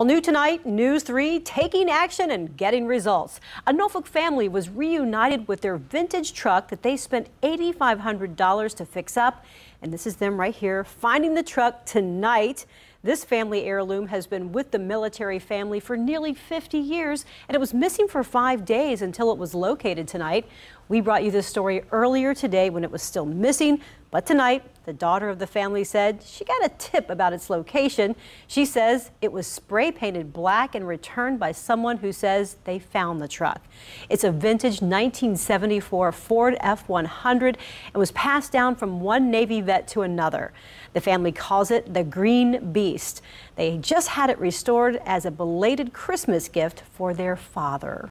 Well, new tonight, News 3 taking action and getting results. A Norfolk family was reunited with their vintage truck that they spent $8,500 to fix up. And this is them right here finding the truck tonight. This family heirloom has been with the military family for nearly 50 years, and it was missing for five days until it was located tonight. We brought you this story earlier today when it was still missing, but tonight, the daughter of the family said she got a tip about its location. She says it was spray painted black and returned by someone who says they found the truck. It's a vintage 1974 Ford F100 and was passed down from one Navy vet to another. The family calls it the Green Beast. They just had it restored as a belated Christmas gift for their father.